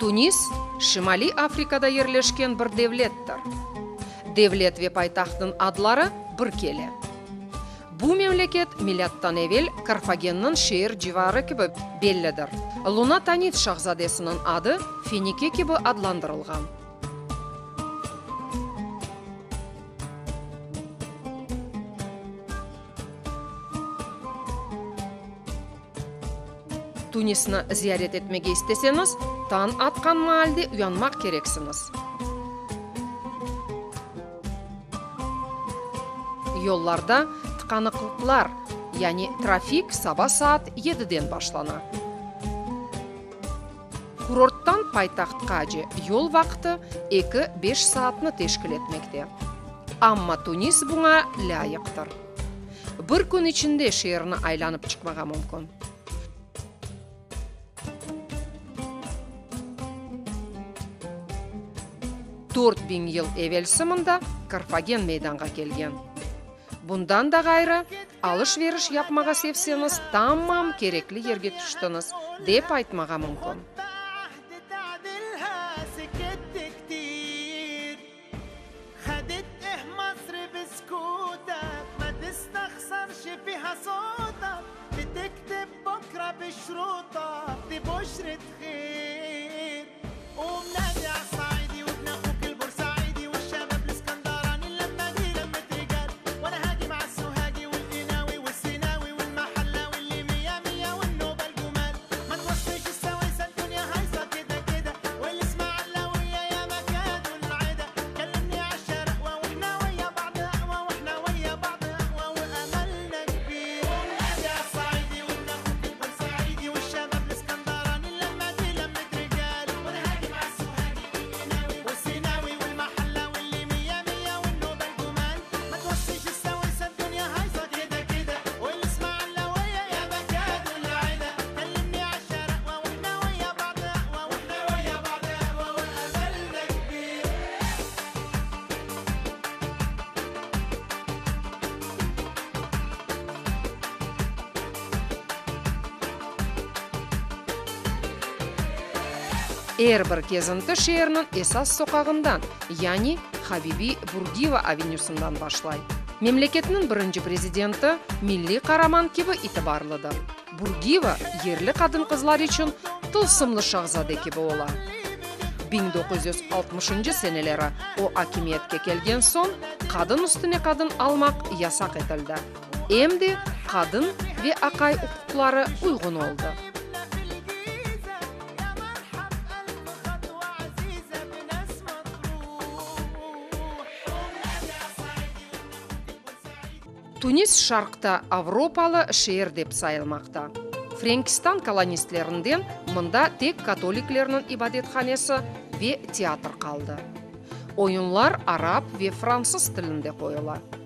тунис шималий африкада ерлешкен бір девлеттір девлет ве пайтахтын адлары бір келе бу мемлекет милаттан эвел карфагеннин шээр живары киби беллидир луна танит шахзадесинин ады фенике киби адландырылган Тунисіні зиярет етмеге істесеніз, таң атқан мәлде ұянмақ керексіңіз. Йолларда тұқаныққылар, яны трафик саба саат едіден башлана. Құрорттан пайтақтқа жи йол вақты 2-5 саатны тешкілетмекте. Амма Тунис бұңа ләйіқтір. Бір күн ішінде шиеріні айланып чықмаға мүмкін. 4000 ел evvel сымында Карфаген мейданға келген. Бұндан да ғайры, алыш-веріш япмаға севсеніз, таммам кереклі ерге түштіңіз, деп айтмаға мүмкін. Редактор бір кезінті шээрінің эсас соқағындан яғни хабиби бурдиева авенюсундан башлай. Мемлекетінің бірінші президенті милли қараман кебі итибарлыдыр бурдиева ерлі қадын қызлар үшін тылсымлы шахзаде кебі ола. 1960 сенелері о акимиетке келген соң қадын үстіне қадын алмақ ясақ етілді. Эмди қадын ве ақай укуклары уйгун олды. Тунис шарқта авропалы шер деп сайылмақта. Френкистан колонистлерінден мында тек католиклерінің ибадетханесі ве театр қалды. Ойынлар араб ве француз тілінде қойылады.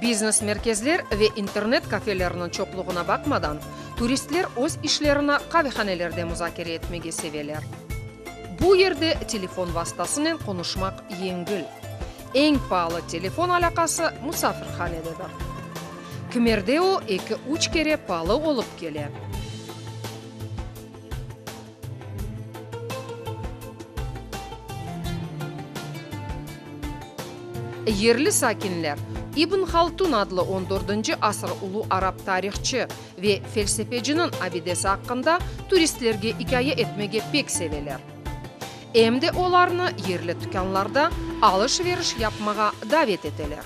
Бизнес меркезлер ве интернет кафелерінің чоқлығына бақмадан туристлер өз ишлеріні кавеханелерде музакире етмеге севелер Бұл ерде телефон вастасымен конушмак еңгіл эң паалы телефон алақасы мусафирханедедир кимерде о эки уч кере паалы болуп келе. Ерлі сакинлер ибн халтун адлы 14 асыр улуу араб тарихчы ве фелсефечинин абидеси хакында туристлерге икая этмеге пек севелер эмди оларны ерлі дүканларда алыш вериш япмага давет этелер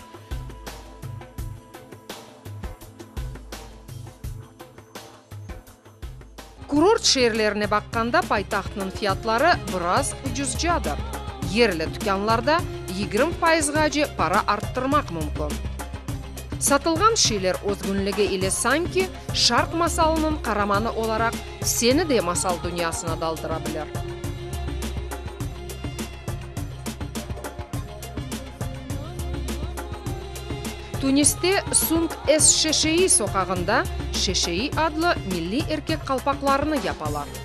курорт шээрлерине бакканда пайтахтынын фиятлары бираз жадыр ерлі дүканларда 20 пайызға же пара арттырмақ мүмкін. Сатылған шилер озгүнлігі иле санки шарқ масалының қараманы оларақ сені де масал дүниясына далдыра білер. Тунисте сунг эс шешеи соқағында шешеи адлы милли еркек қалпақларыны япалар.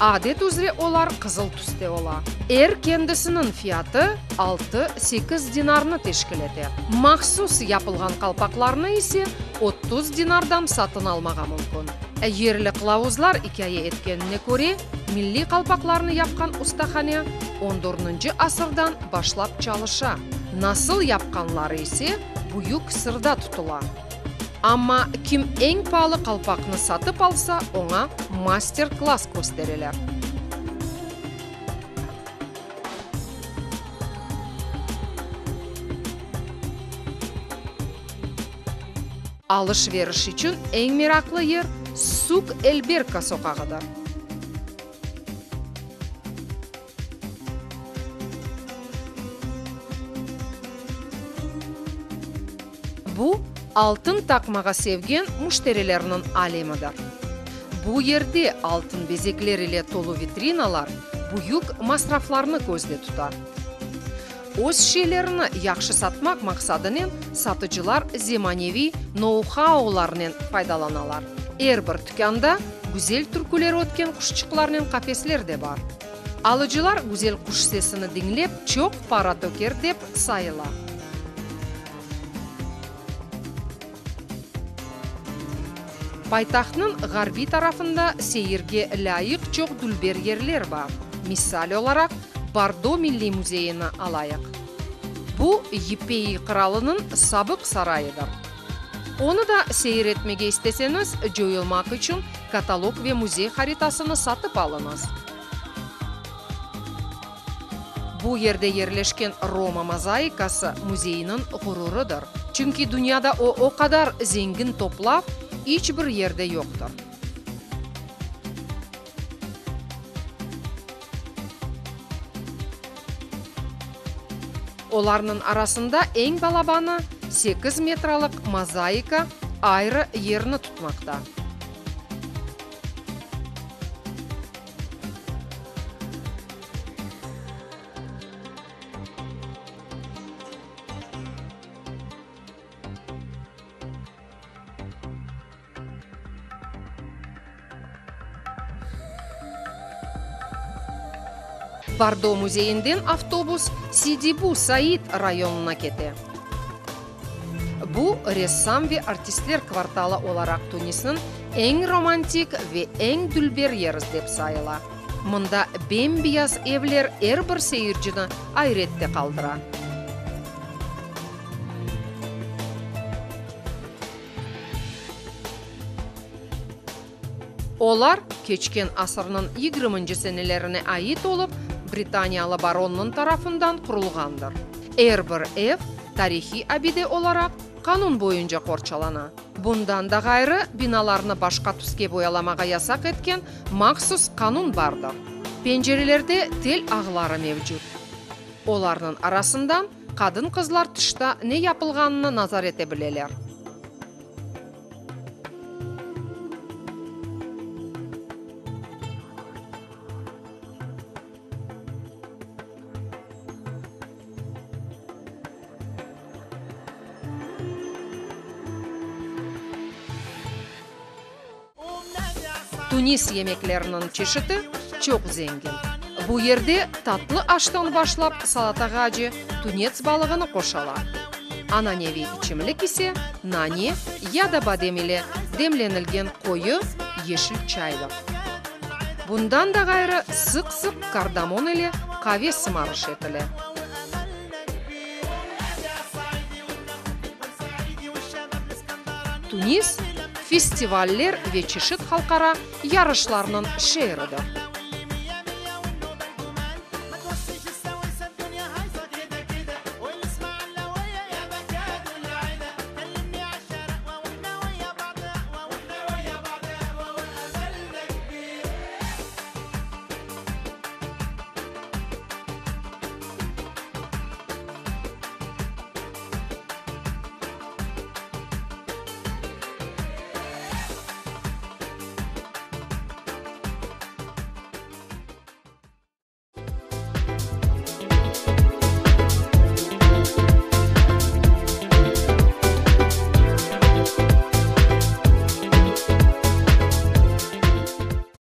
Адет üzere олар кызыл түсте ола эр кендисинин фияты 6-8 динарны тешкил этет махсус япылган калпакларны исе 30 динардан сатын алмага мүмкүн ерлі кылабузлар икая эткенине көре милли калпакларны япкан устахана 14 асырдан башлап чалыша насыл япканлары исе буюк сырда тутула Амма ким эң паалы калпакны сатып алса, оңа мастер-класс көстөрөлөр. Алыш бериш үчүн эң мираклы ер Сук Элберка сокагыдыр. Бу алтын такмага севген муштерилеринин алемидир бу жерде алтын безеклер эле толуу витриналар буюк масрафларны көздө тутат өз шээлерин жакшы сатмак максатынын сатыcılar земаневий ноу хауларынан пайдаланалар. Эр бир дүканда гүзел түркүлөр өткөн кушчуклардын кафеслер да бар. Алыcılar гүзел куш сесini диңлеп чок пара төкер деп сайыла. Байтақтың ғарби тарафында сейірге лайық чоқ дүлбер ерлер бар. Мисал оларақ бардо милли музейіні алайық. Бұл епей қыралының сабық сарайыдыр. Оны да сейір етмеге істесеңіз жойылмақ үшін каталог ве музей харитасыны сатып алыңыз. Бұл жерде ерлешкен рома мозаикасы музейінің ғұрурыдыр. Чүнки дүнияда о о кадар зеңгін топлап hiçbir yerde yoktur. Оларның арасында ең балабаны 8 метралық мозаика айры ерні тұтмақта. Бардо музейинден автобус сидибу саид районуна кете бу рессам ве артистлер кварталы оларақ туниснин эң романтик ве эң дүлбер еріз деп сайыла. Мында бембияз эвлер эр бир сейирчини айретте калдыра олар кечкен асырнын йыгырмынчы сенелерине айыт болуп британиялы баронның тарафынан құрылғандыр эрбір ф тарихи абиде оларақ канун бойынша қорчалана Бұндан да ғайры биналарны башқа түске бояламаға ясақ еткен мақсус канун барды. Пенжерелерде тел ағылары мевжуд. Оларның арасындан қадын қызлар тышта не япылғаныны назар ете білелер. Тунис емеклерінің чешіті чоқ зеңгін бұл жерде татлы аштан башлап салатаға же тунец балығыны қошала. Ананеви ичимлик исе нане яда бадем иле демленилген қойы ешіл чайлық. Бұндан да гайры сық-сық кардамон эле каве сымарыш этиле тунис фестивальлер ве чешит халкара ярышларынын